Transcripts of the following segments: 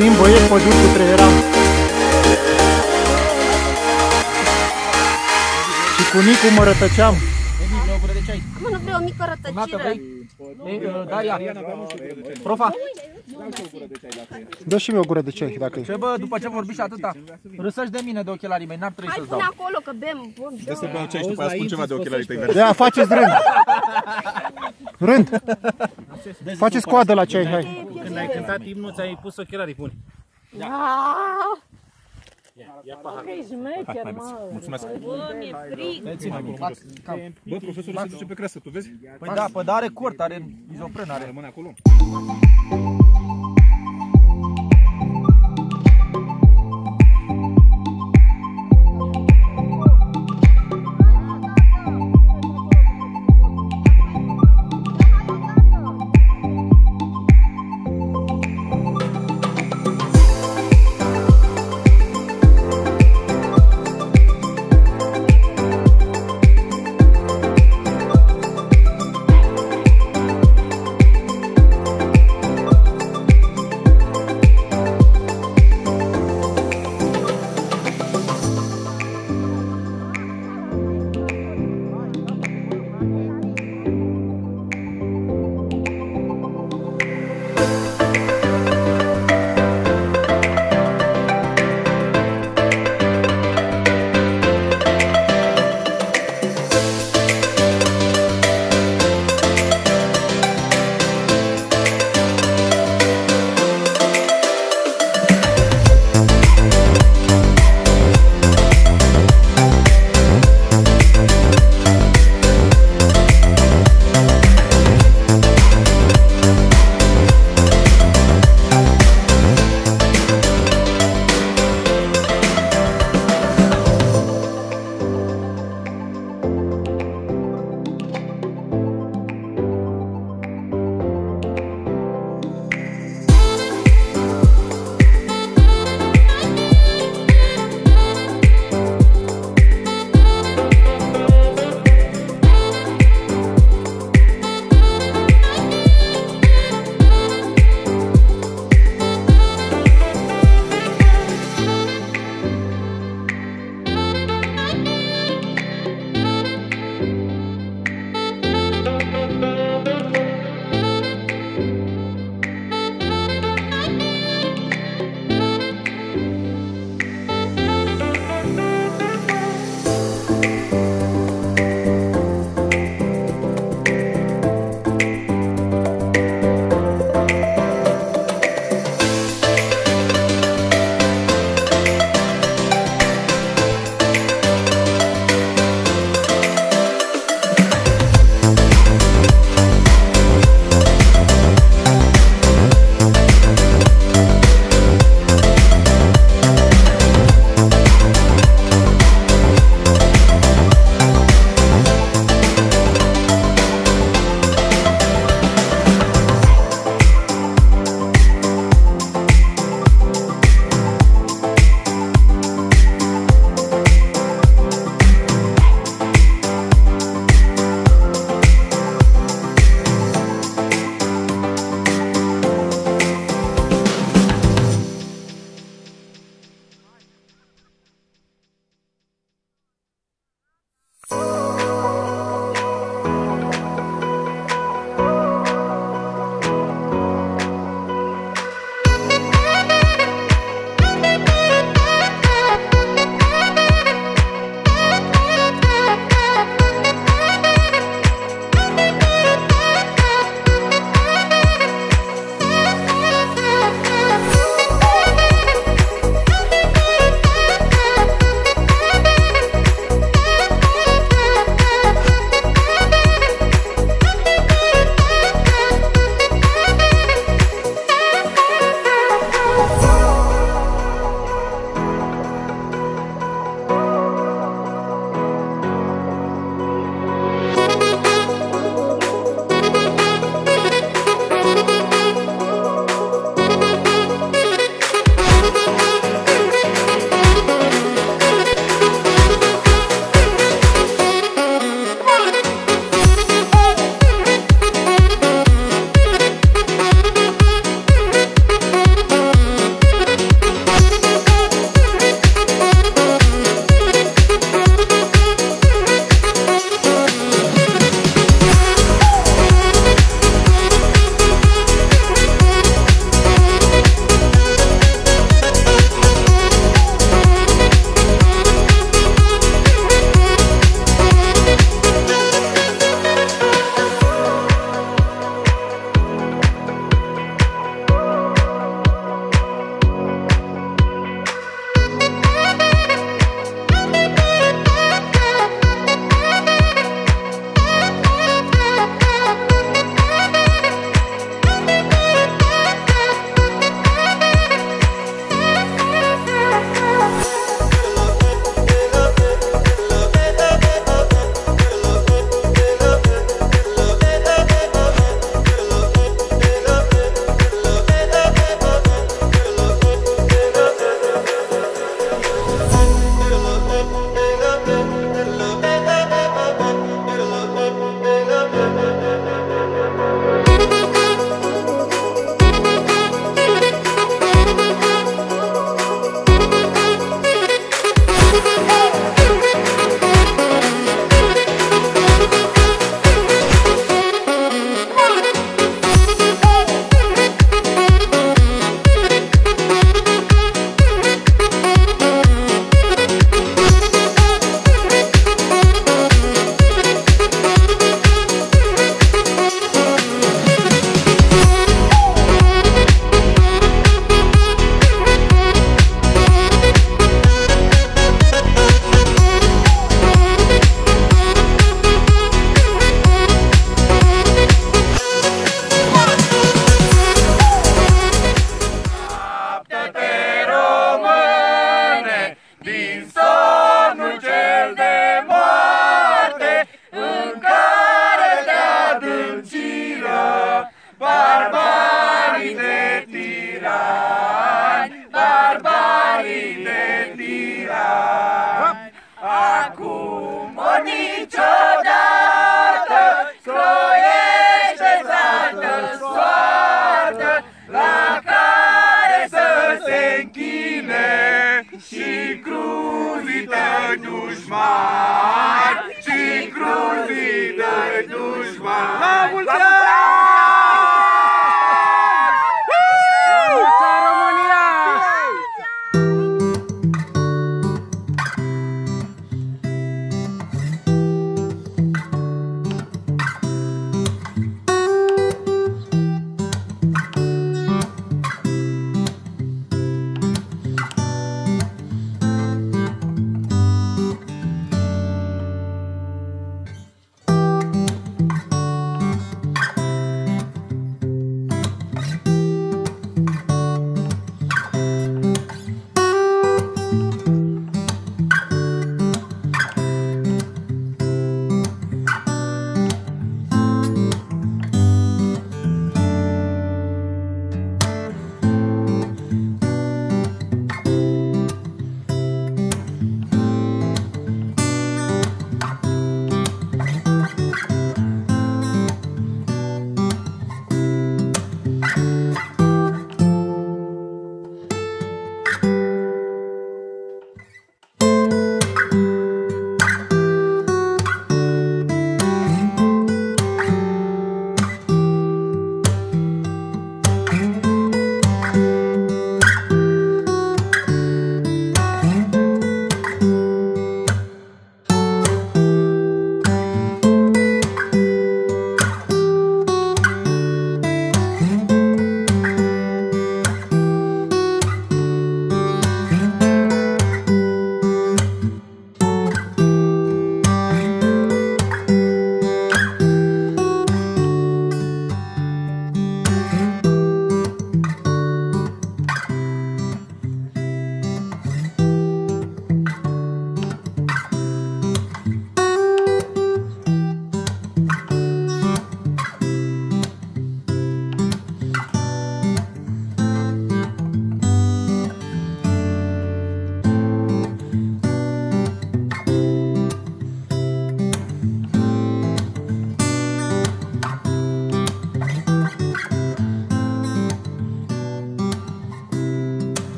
băieți pe drum cu treieram. Și cu Nicu mă rătăceam. Mă, nu vreau o mică rătăcire. Daria, profa, Dă și mie o gură de ceai, dacă e. ce bă, după ce vorbiți atâta, râsăși de mine de ochelarii mei, n-ar trebui Hai să-ți pune dau. acolo că bem. Bun, Dă să beau ceai și după aia spun ceva de ochelarii tăi verzi. Ia, faceți rând. Rând. Faceți coadă la ceai, hai. Când ai cântat imnul, ți-ai pus ochelarii buni. Mulțumesc. Bă, mi-e frig. Bă, profesorul se duce pe cresă, tu vezi? Păi da, păi da, are cort, are izopren, are. Rămâne acolo.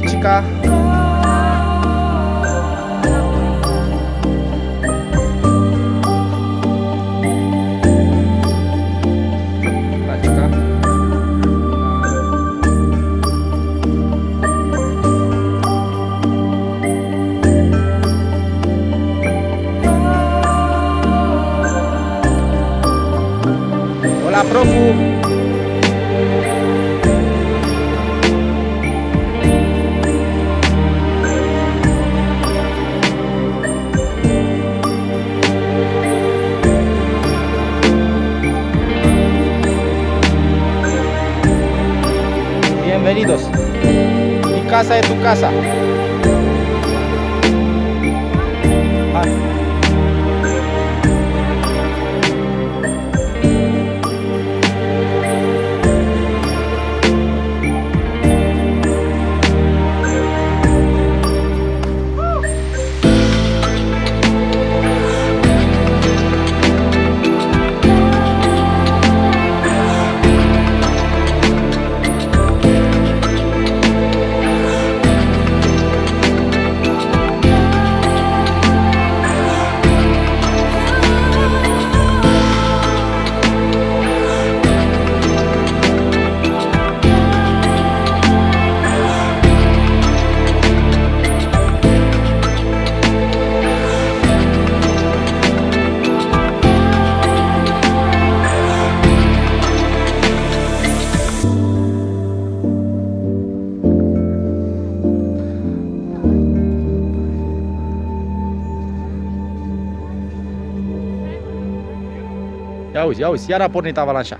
praticar. Ia uzi, ia uzi, iar a pornit avalanșa.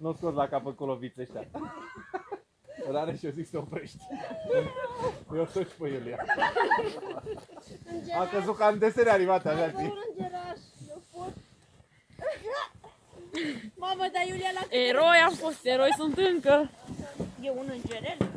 Nu scos la capăt cu loviți ăștia. Rare și eu zic să oprești. Eu tot și pe Iulia. A căzut ca în desene animate, așa știi? îngeraș, eu pot. Mamă, dar Iulia la Eroi am fost, eroi sunt încă. E un îngerel?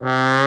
Uh...